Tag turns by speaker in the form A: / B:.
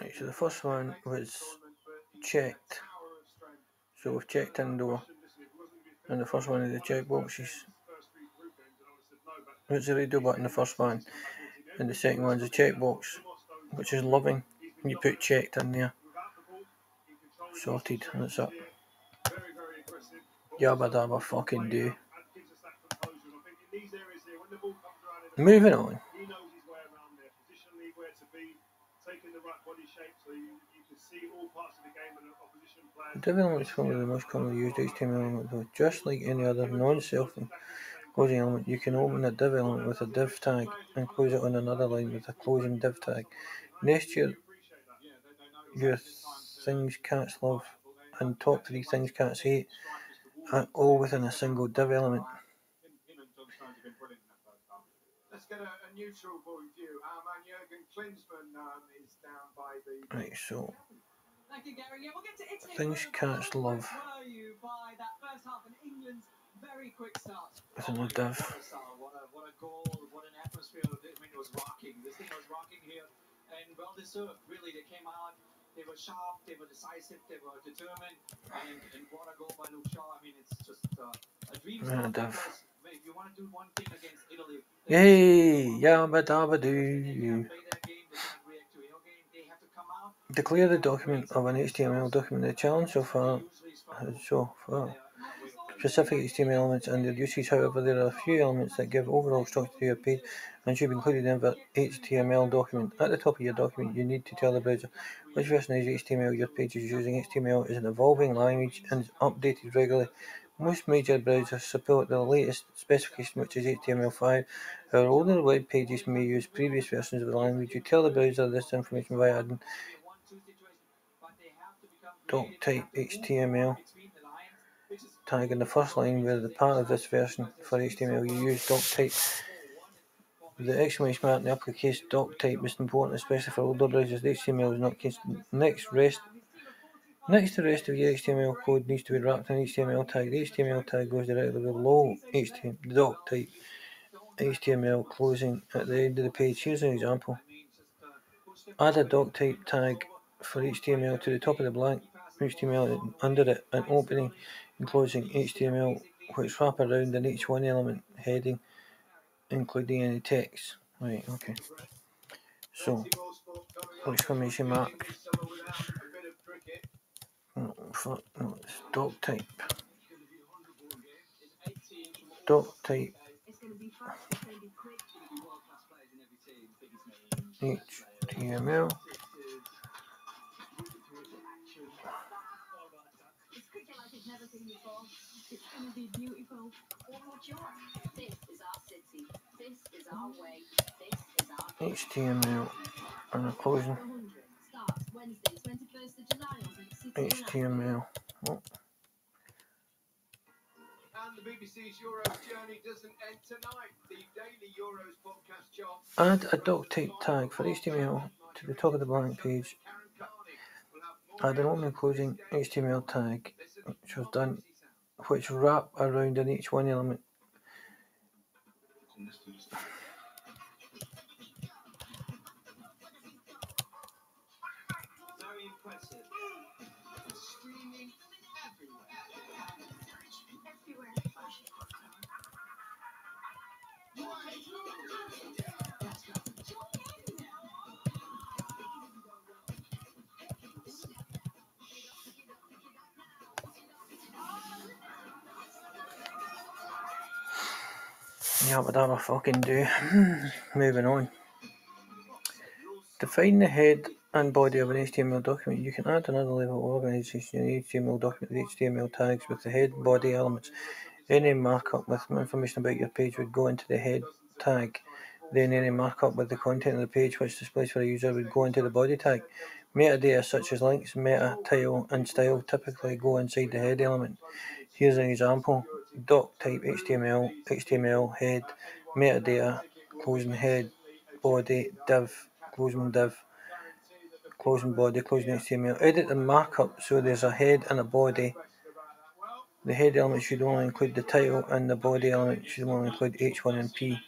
A: Right, so the first one was checked. So we've checked indoor. And the first one of the check boxes. It's the radio button, the first one. And the second one one's a checkbox, which is loving. You put checked in there. Sorted, and that's it. Yabba dabba fucking do. Moving on. Div element is probably the most commonly used HTML element though. Just like any other non-self closing element, you can open a div element with a div tag and close it on another line with a closing div tag. Next year, your things cats love and top three things cats hate, are all within a single div element. Right, so things cats love within a div. What a goal, what an atmosphere. I mean, it was rocking. This thing was rocking here. And well deserved, really. They came out, they were sharp, they were decisive, they were determined. And, and what a goal by Luke Shaw. I mean, it's just uh, a dream. Yeah, div. If you want to do one thing against Italy, Yay! Yabba dabba doo. Declare the Doctype of an HTML document. The challenge so far so far specific HTML elements and their uses. However, there are a few elements that give overall structure to your page and should be included in the HTML document. At the top of your document, you need to tell the browser which version of HTML your page is using. HTML is an evolving language and is updated regularly. Most major browsers support the latest specification, which is HTML5. However, older web pages may use previous versions of the language. You tell the browser this information by adding doc type HTML tag in the first line where the part of this version for HTML you use doc type. The exclamation mark in the uppercase doc type is important, especially for older browsers. The HTML is not case. Next, rest Next, the rest of your HTML code needs to be wrapped in HTML tag. The HTML tag goes directly below HTML, doc type HTML closing at the end of the page. Here's an example. Add a doc type tag for HTML to the top of the blank HTML under it, an opening and closing HTML which wrap around H1 element heading, including any text. Right, okay. So, exclamation mark fuck, no, it's dog type. Dog type. HTML. HTML and a closing. HTML. Oh. Add a doc type tag for HTML to the top of the blank page. Add an opening closing HTML tag, which was done, which wrap around in H1 element. Yeah, but that'll fucking do. Moving on. To find the head and body of an HTML document. You can add another level of organization in an HTML document with HTML tags with the head body elements. Any markup with information about your page would go into the head tag. Then any markup with the content of the page which displays for a user would go into the body tag. Metadata such as links, meta, title, and style typically go inside the head element. Here's an example doc type HTML, HTML head, metadata, closing head, body, div, closing div, closing body, closing HTML. Edit the markup so there's a head and a body. The head element should only include the title and the body element should only include H1 and P.